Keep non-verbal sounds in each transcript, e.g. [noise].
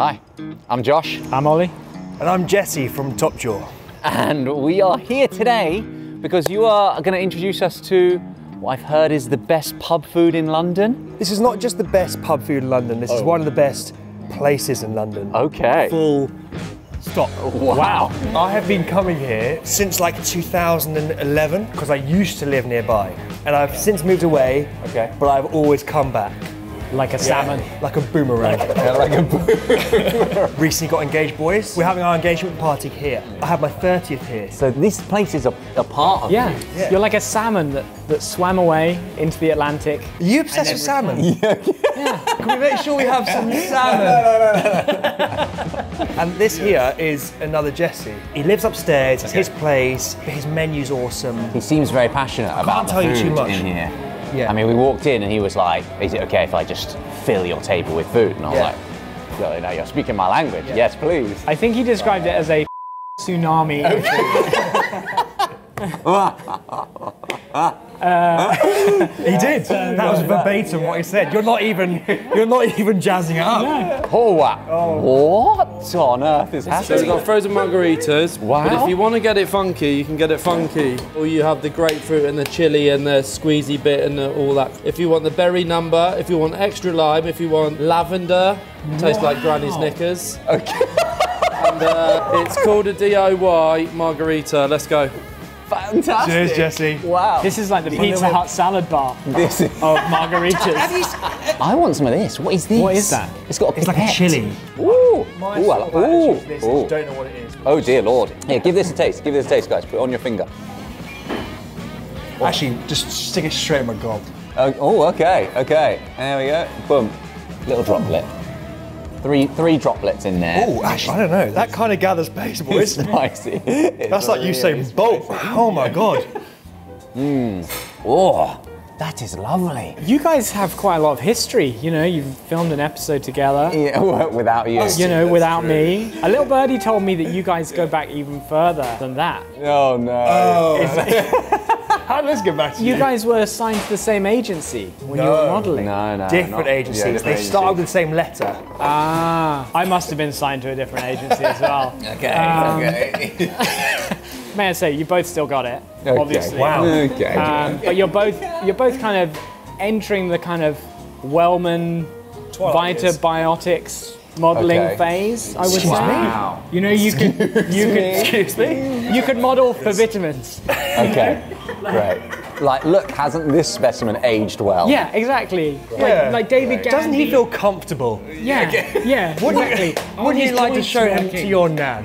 Hi, I'm Josh, I'm Ollie. And I'm Jesse from Top Jaw. and we are here today because you are going to introduce us to what I've heard is the best pub food in London. This is not just the best pub food in London, this is oh. one of the best places in London. Okay. Full stop. Wow. I have been coming here since like 2011 because I used to live nearby. And I've since moved away, Okay. but I've always come back. Like a salmon. Like a boomerang. like a [laughs] [laughs] Recently got engaged, boys. We're having our engagement party here. I have my 30th here. So this place is a, a part of Yeah. Yeah. You're like a salmon that, that swam away into the Atlantic. Are you obsessed with salmon? [laughs] Yeah. Can we make sure we have some salmon? and this here is another Jesse. He lives upstairs, it's his place, his menu's awesome. He seems very passionate about the tell you food too much. in here. Yeah. I mean, we walked in and he was like, "Is it okay if I just fill your table with food?" And I was Yeah. like, "Well, you know, you're speaking my language. Yes, please." I think he described it as a [laughs] tsunami. [laughs] [laughs] [laughs] He did. That was verbatim what he said. You're not even you're not even jazzing it up. Oh, wow. What on earth is So we've got frozen margaritas. Wow. But if you want to get it funky, you can get it funky. Or you have the grapefruit and the chili and the squeezy bit and the, all that. If you want the berry number, if you want extra lime, if you want lavender, tastes like Granny's knickers. Okay. And uh, it's called a DIY margarita. Let's go. Fantastic. Cheers, Jesse. Wow. This is like the Pizza Hut salad bar This is. of margaritas. [laughs] I want some of this. What is this? What is that? It's got a It's like a chili. Ooh. Ooh, I like- ooh. Ooh. Don't know what it is. Oh dear lord. [laughs] Here, give this a taste. Give this a taste, guys. Put it on your finger. Actually, just stick it straight in my gob. Oh, oh, okay, okay. There we go. Boom. Little droplet. Three, three droplets in there. Oh, actually, I don't know. That kind of gathers pace, It's [laughs] boys. spicy. It's That's like you saying really bolt. Oh my god. Mmm. Oh, that is lovely. You guys have quite a lot of history. You know, you've filmed an episode together. Yeah, [laughs] well, without you. You know, without me. A little birdie told me that you guys go back even further than that. Oh no. Oh. How [laughs] did this get back to you? You guys were assigned to the same agency when you were modelling. no, no. different not- agencies. yeah, they different started with the same letter. Ah, I must have been signed to a different agency as well. [laughs] Okay, Um, okay. [laughs] May I say, you both still got it, Okay. obviously. Wow. Okay. Um, but you're both you're both kind of entering the kind of Wellman Twilight years. Vitabiotics modeling Okay. phase. I would Excuse say. me? Wow. You know, you could you could Excuse me? you could model for vitamins. Okay. [laughs] Great. Like, look, hasn't this specimen aged well? Yeah, exactly. Yeah. Like, like David Gandy. Doesn't he feel comfortable? Yeah, [laughs] yeah, exactly. On Wouldn't you like to joints show him to your nan?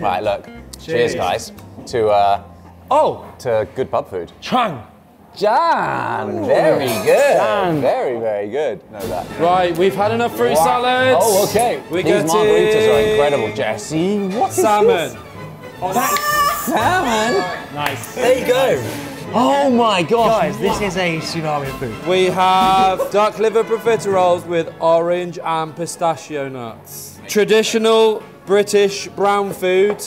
Right, look. Cheers, guys. To uh, Oh, to good pub food. Chang. Jan, very good. Very, very good. Know that. Right, we've had enough fruit salads. Oh, okay. We These get margaritas are it. incredible, Jesse. What is Salmon. this? Salmon. Nice. There you go. Oh my gosh. Guys, this is a tsunami of food. We have duck liver profiteroles with orange and pistachio nuts. Traditional British brown food.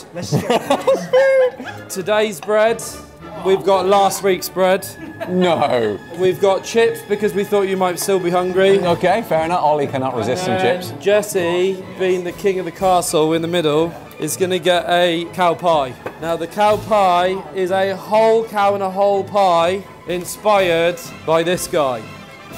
Today's bread. We've got last week's bread. No. We've got chips because we thought you might still be hungry. Okay, fair enough. Ollie cannot resist some chips. Jesse, being the king of the castle in the middle, is going to get a cow pie. Now, the cow pie is a whole cow and a whole pie inspired by this guy.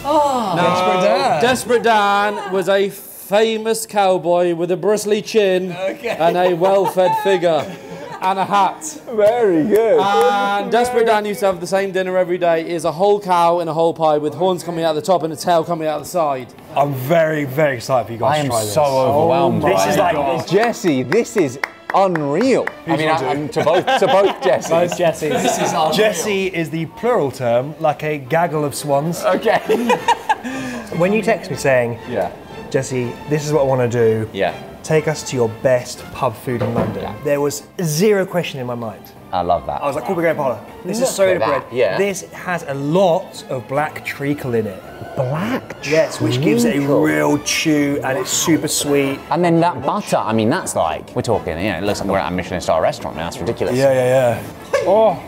Oh, Desperate Dan. Desperate Dan was a famous cowboy with a bristly chin and a well fed figure [laughs] and a hat. Very good. And Desperate Dan used to have the same dinner every day. Is a whole cow in a whole pie with horns coming out the top and a tail coming out the side. I'm very, very excited for you guys I to try this. I am so overwhelmed. Oh this is it. like- Jesse. This is unreal. I mean, gonna I, am to both to both Jesse. [laughs] Both Jesse's. Jesse is the plural term, like a gaggle of swans. Okay. [laughs] [laughs] When you text me saying, yeah. Jesse, this is what I want to do, Yeah. take us to your best pub food in London, Yeah. there was zero question in my mind. I love that. I was like, cool, we're going Paula. This is soda at that, bread. yeah. This has a lot of black treacle in it. black. Yes, which gives it a real chew and it's super sweet. And then that butter, I mean, that's like, we're talking, you know, it looks like we're at a Michelin star restaurant, man. That's ridiculous. Yeah, yeah, yeah. Oh,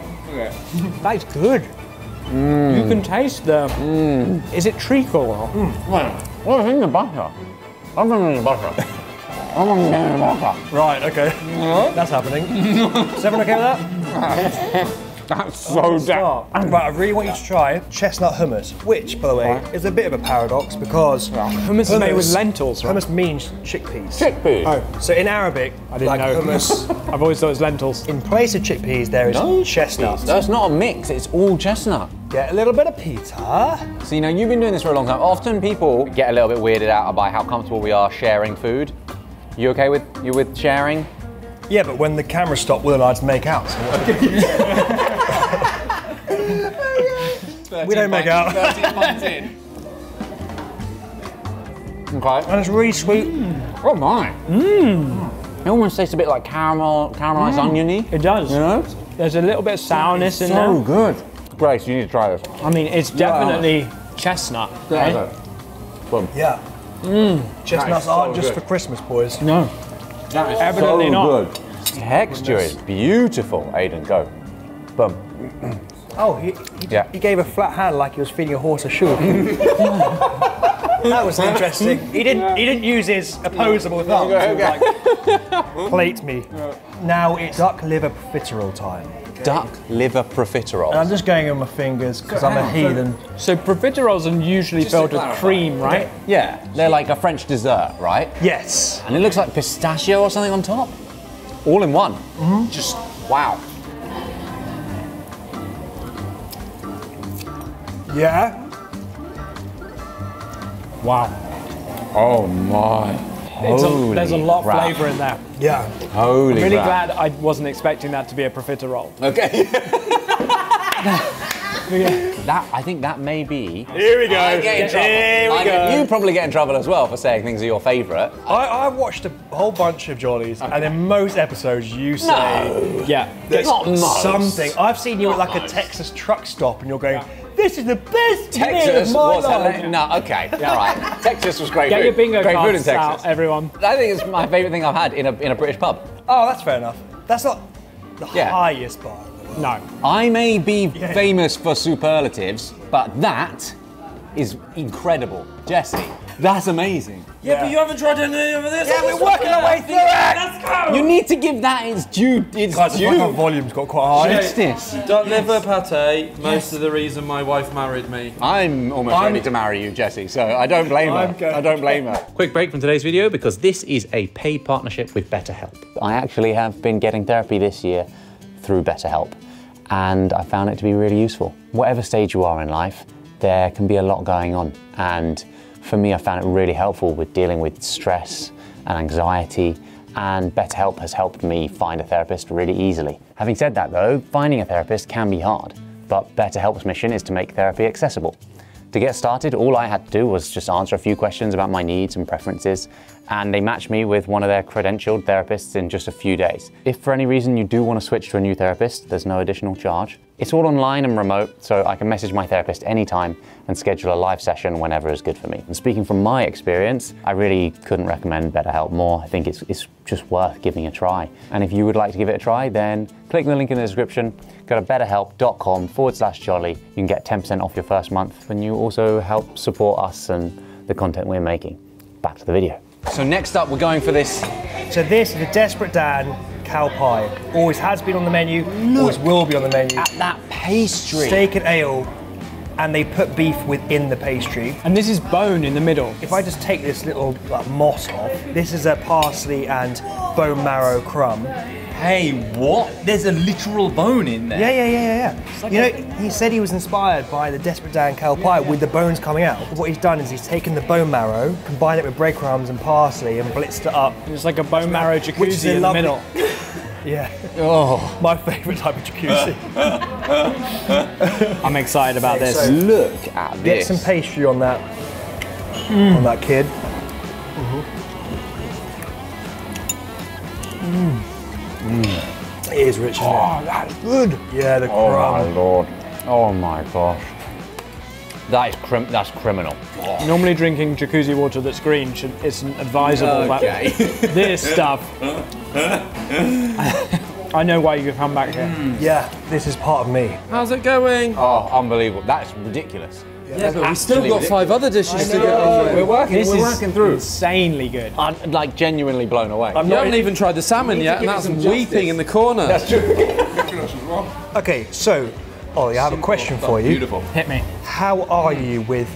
that's good. You can mm. taste the. Mm. Is it treacle? What do you think of butter? I'm going to butter. I'm going to butter. Right, okay. That's happening. Is everyone okay with that? [laughs] That's so Start. Right, I really want you to try chestnut hummus, which, by the way, is a bit of a paradox because Hummus is made with lentils, right? Hummus means chickpeas. Chickpeas. Oh, So in Arabic, I didn't like know. hummus, [laughs] I've always thought it was lentils. in place of chickpeas, there is chestnut. That's not a mix, it's all chestnut. Get a little bit of pita. So, you know, you've been doing this for a long time. Often people get a little bit weirded out by how comfortable we are sharing food. You okay with you with sharing? Yeah, but when the camera stopped, Will and I'd make out. So [laughs] we don't make out. [laughs] Okay. And it's really sweet. Oh my. Mmm. It almost tastes a bit like caramel, caramelized mm. oniony. It does. You know? There's a little bit of sourness in So there. So good. Grace, you need to try this. I mean, it's definitely chestnut. eh? Yeah. Chestnuts so aren't just good. for Christmas, boys. No. That is Evidently so not. good. Texture is beautiful. Aiden, go. Boom. [clears throat] Oh, he, he, Yeah. he gave a flat hand like he was feeding a horse a shoe. [laughs] that was interesting. He didn't. He didn't use his opposable thumb to like [laughs] plate me. Now it's duck liver profiterole time. Duck liver And I'm just going on my fingers because I'm a heathen. So profiteroles are usually filled with cream, right? Yeah, they're like a French dessert, right? Yes. And it looks like pistachio or something on top. All in one. Mm-hmm. Just wow. Yeah. Wow. Oh my. It's a, there's a lot of flavour in there. Yeah. Holy I'm Really crap. glad I wasn't expecting that to be a profiterole. Okay. [laughs] that I think that may be. Here we go. I get in trouble. Here we I get- go. you probably get in trouble as well for saying things are your favourite. I, I watched a whole bunch of Jollies, and in most episodes, you say Yeah. there's Not most. something. I've seen you at like a Texas truck stop, and you're going, "This is the best meal Texas of my was life." hilarious. No, okay, all right. [laughs] Texas was great Get food. your bingo great food in cards Texas. out, everyone. I think it's my favourite thing I've had in a in a British pub. Oh, that's fair enough. That's not the Yeah. highest bar. No. I may be [laughs] famous for superlatives, but that is incredible, Jesse. That's amazing. Yeah, but you haven't tried any of this. Yeah, we're working our way through it. Let's go. You need to give that its due. Its Guys, I feel like our due. volume's got quite high. Justice. Duck liver pate. Most of the reason my wife married me. I'm almost I'm- ready to marry you, Jesse, so I don't blame her. I'm good. I don't blame her. Quick break from today's video because this is a paid partnership with BetterHelp. I actually have been getting therapy this year through BetterHelp, and I found it to be really useful. Whatever stage you are in life, there can be a lot going on, and for me, I found it really helpful with dealing with stress and anxiety. And BetterHelp has helped me find a therapist really easily. Having said that, though, finding a therapist can be hard, but BetterHelp's mission is to make therapy accessible. To get started, all I had to do was just answer a few questions about my needs and preferences, and they match me with one of their credentialed therapists in just a few days. If for any reason you do want to switch to a new therapist, there's no additional charge. It's all online and remote, so I can message my therapist anytime and schedule a live session whenever is good for me. And speaking from my experience, I really couldn't recommend BetterHelp more. I think it's, it's just worth giving a try. And if you would like to give it a try, then click the link in the description, go to betterhelp.com forward slash jolly. You can get 10% off your first month, and you also help support us and the content we're making. Back to the video. So next up, we're going for this. So this is the Desperate Dan cow pie. Always has been on the menu. Always will be on the menu. At that pastry. Steak and ale, and they put beef within the pastry. And this is bone in the middle. If I just take this little like, moss off, this is a parsley and bone marrow crumb. Hey, what? There's a literal bone in there. Yeah, yeah, yeah, yeah, yeah. You know, he said he was inspired by the Desperate Dan cow pie with the bones coming out. What he's done is he's taken the bone marrow, combined it with breadcrumbs and parsley, and blitzed it up. It's like a bone marrow Which is jacuzzi in the lovely- middle. [laughs] Yeah, Oh, my favourite type of jacuzzi. [laughs] I'm excited about this. So- look at Get this. Get some pastry on that, on that kid. Mm-hmm. Mm. It is rich, isn't Oh, it? that's good. Yeah, the Oh my lord. Oh my gosh. That is crim- that's criminal. [laughs] Normally drinking jacuzzi water that's green should, isn't advisable, Okay. but [laughs] this stuff. [laughs] I know why you come back here. Yeah, this is part of me. How's it going? Oh, unbelievable. That's ridiculous. Yeah, but we still got five other dishes to get on with. We're working, This we're is working through. insanely good. I'm like genuinely blown away. I'm You not haven't even tried the salmon yet, and that's weeping in the corner. That's true. [laughs] okay, so, Ollie, I have a question for you. Beautiful. Hit me. How are you with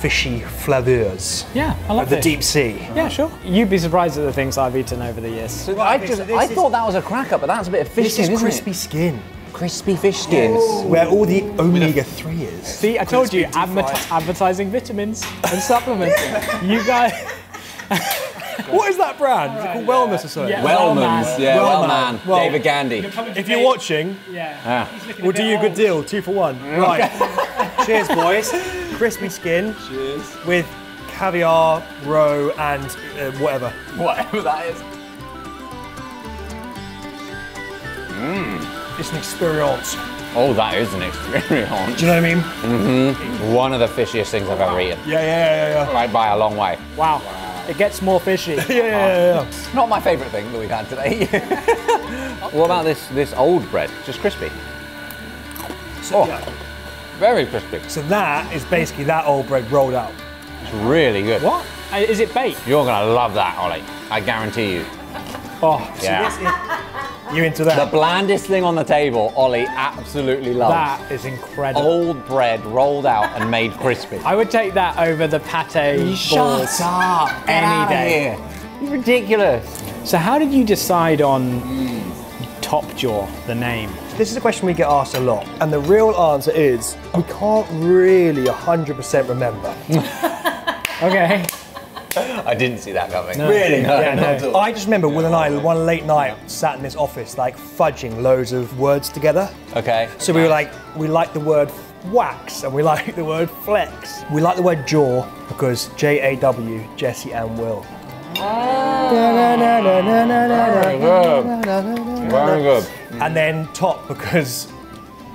fishy flavors Yeah, I love of the fish. deep sea? Yeah, sure. You'd be surprised at the things I've eaten over the years. I just, I thought that was a cracker, but that's a bit of fish This is isn't crispy it? skin, Crispy fish skins. where all the omega three is. See, I told you, Crispy deep adver- advertising vitamins and supplements. [laughs] you guys. What is that brand? Is it called Wellness or something? Yeah. Wellman's, Well, yeah, Well, well, man. man. Well- David Gandy. If you're watching, Yeah. Ah. we'll do you a good deal, two for one. Right. [laughs] Cheers, boys. Crispy skin. Cheers. With caviar, roe, and uh, whatever. Whatever that is. Mm. Mm. It's an experience. Oh, that is an experience. Do you know what I mean? Mm-hmm. One of the fishiest things I've ever eaten. Yeah, yeah, yeah, Like by a long way. Wow. It gets more fishy. [laughs] yeah. Yeah, yeah, yeah. Not my favourite thing that we've had today. [laughs] what about this this old bread? Just crispy. oh, yeah. very crispy. So that is basically that old bread rolled out. It's really good. What? Uh, it baked? You're gonna love that, Ollie. I guarantee you. Oh, Yeah. You into that? The blandest thing on the table, Ollie absolutely loves. that is incredible. Old bread rolled out and made crispy. I would take that over the pate balls. up! Any day. You're ridiculous. So how did you decide on Top Jaw, the name? This is a question we get asked a lot, and the real answer is we can't really 100% remember. [laughs] Okay. I didn't see that coming. Really? Yeah, no. I just remember Will and I, one late night, sat in this office, like fudging loads of words together. Okay. So we were like, we like the word wax and we [laughs] like the word flex. We like the word jaw because J A W, Jesse and Will. Very good. And then top because,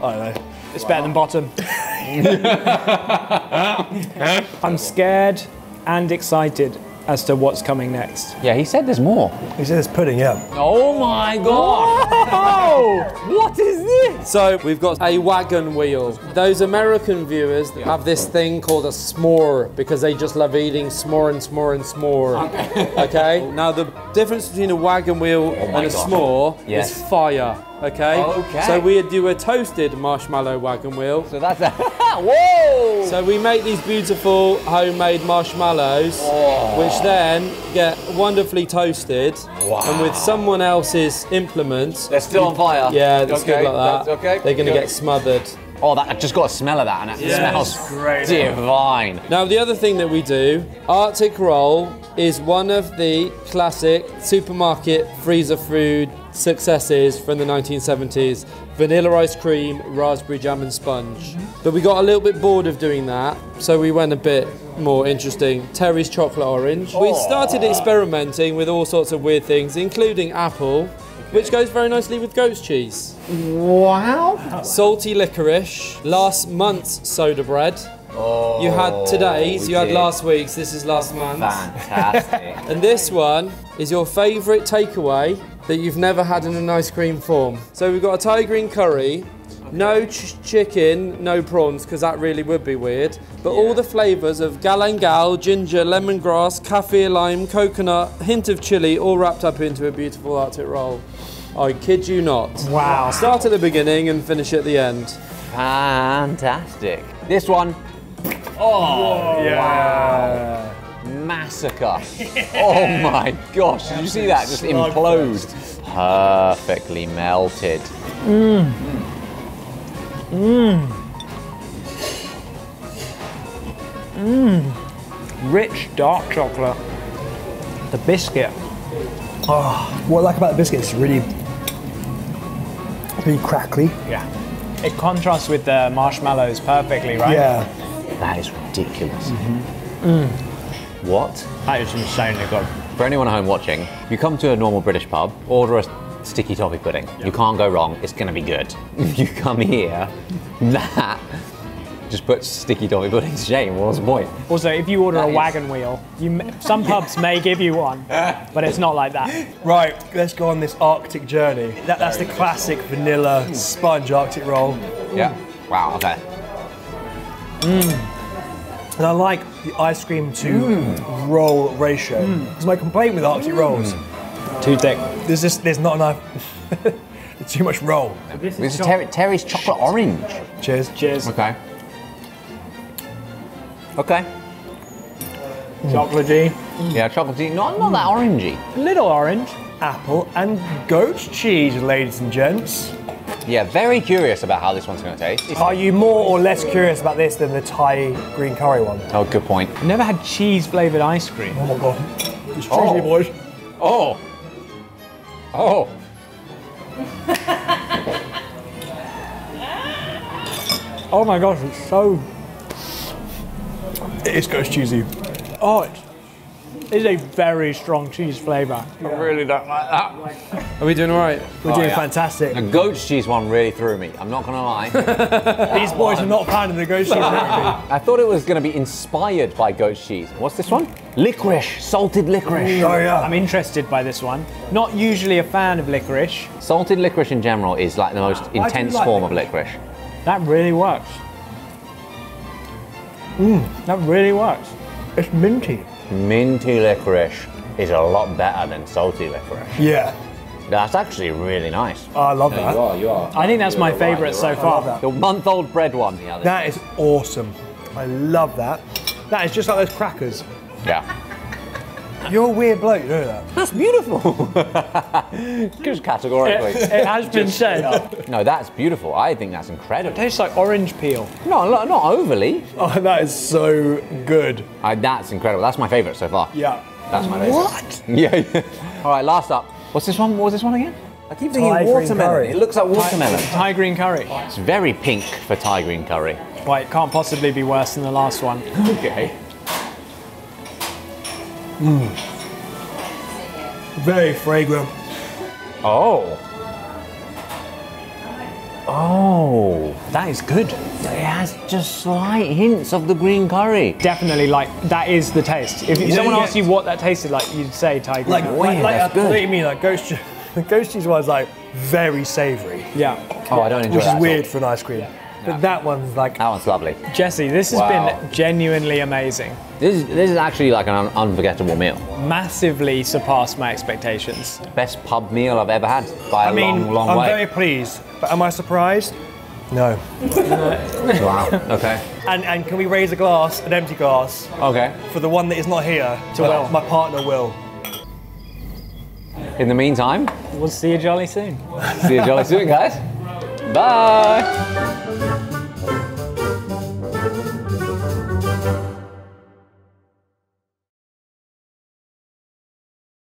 I don't know. It's better than bottom. [laughs] I'm scared and excited as to what's coming next. Yeah, he said there's more. He said it's pudding, yeah. Oh my god! Oh! what is this? So we've got a wagon wheel. Those American viewers have this thing called a s'more because they just love eating s'more and s'more and s'more. Okay. Now the difference between a wagon wheel oh and a God. s'more Yes. is fire. Okay. Okay. So we do a toasted marshmallow wagon wheel. So that's a. [laughs] Whoa! So we make these beautiful homemade marshmallows, oh. which then get wonderfully toasted, and with someone else's implements. They're still on fire. Yeah, it's Okay, good like that. that's okay, They're gonna good. get smothered. Oh, that I just got a smell of that, and it smells great. divine. Now, the other thing that we do, Arctic Roll is one of the classic supermarket freezer food successes from the 1970s. Vanilla ice cream, raspberry jam and sponge. Mm-hmm. But we got a little bit bored of doing that, so we went a bit more interesting. Terry's chocolate orange. We started experimenting with all sorts of weird things, including apple, which goes very nicely with goat's cheese. Wow! Salty licorice, last month's soda bread. Oh, you had oh, today's, we you had last week's, this is last month's. Fantastic. [laughs] And this one is your favourite takeaway that you've never had in an ice cream form. So we've got a Thai green curry, no ch- chicken, no prawns, because that really would be weird. But all the flavours of galangal, ginger, lemongrass, kaffir lime, coconut, hint of chili, all wrapped up into a beautiful Arctic roll. I kid you not. Wow. Start at the beginning and finish at the end. Fantastic. This one. Oh, yeah. Massacre. [laughs] oh my gosh, did you see that? Just implode. Perfectly melted. Rich dark chocolate. The biscuit. Oh, What I like about the biscuit is really, really crackly. Yeah. It contrasts with the marshmallows perfectly, right? Yeah. That is ridiculous. Mm-hmm. What? That is insanely good. For anyone at home watching, you come to a normal British pub, order a sticky toffee pudding. You can't go wrong, it's gonna be good. [laughs] If you come here, that just puts sticky toffee pudding to [laughs] shame. What's the point? Also, if you order That a is- wagon wheel, you some pubs may give you one, but it's not like that. Right, let's go on this Arctic journey. That, that's the classic vanilla sponge Arctic roll. Yeah. Wow, okay. Mm. And I like the ice cream to mm. roll ratio. Mm. Because my complaint with Arctic rolls, Too thick. there's just there's not enough. there's [laughs] too much roll. This is Terry, Terry's chocolate orange. Cheers. Cheers. Okay. Okay. Chocolatey. Yeah, chocolatey. Not, not that orangey. Little orange. Apple and goat cheese, ladies and gents. Yeah, very curious about how this one's going to taste. Are you more or less curious about this than the Thai green curry one? Oh, good point. I've never had cheese flavored ice cream. Oh my god. It's cheesy, Oh. boys. Oh. Oh. Oh my gosh, it's so. It is goat cheesy. Oh, it's, it's a very strong cheese flavour. I really don't like that. Are we doing all right? We're doing oh, yeah. fantastic. The goat's cheese one really threw me. I'm not going to lie. [laughs] These boys are not a of the goat cheese. I thought it was going to be inspired by goat's cheese. What's this one? Licorice. Salted licorice. Oh yeah. I'm interested by this one. Not usually a fan of licorice. Salted licorice in general is like the most do intense like form of licorice. That really works. Mmm, that really works. It's minty. Minty licorice is a lot better than salty licorice. Yeah. That's actually really nice. I love that. You are, you are. I think that's my favourite so far. The month-old bread one. That is awesome. I love that. That is just like those crackers. Yeah. You're a weird bloke, you know that? That's beautiful. [laughs] Just categorically. It has been said. No, that's beautiful. I think that's incredible. It Tastes like orange peel. No, not, not overly. Oh, that is so good. Uh, that's incredible. That's my favourite so far. Yeah. That's my favourite. What? [laughs] Yeah. yeah. All right, last up. What's this one? What was this one again? I keep thinking Thai watermelon. curry. It looks like watermelon. Thai green curry. It's very pink for Thai green curry. Well, it can't possibly be worse than the last one. [laughs] Okay. Mm. Very fragrant. Oh. Oh, that is good. It has just slight hints of the green curry. Definitely, like that is the taste. If someone yeah. asked you what that tasted like, you'd say Thai green Like, curry. like, like that's I good. what you mean, like ghost cheese. The [laughs] ghost cheese one's like very savoury, Yeah. Oh, I don't enjoy which that. is at weird for an ice cream. But that one's like, That one's lovely. Jesse, this has Wow. been genuinely amazing. This is this is actually like an un- unforgettable meal. Massively surpassed my expectations. Best pub meal I've ever had by a I mean, long, long I'm way. very pleased. But am I surprised? No. [laughs] Wow. Okay. And and can we raise a glass, an empty glass, Okay. for the one that is not here? To Will. My partner Will. In the meantime, We'll see you jolly soon. see you jolly soon, guys. Bye.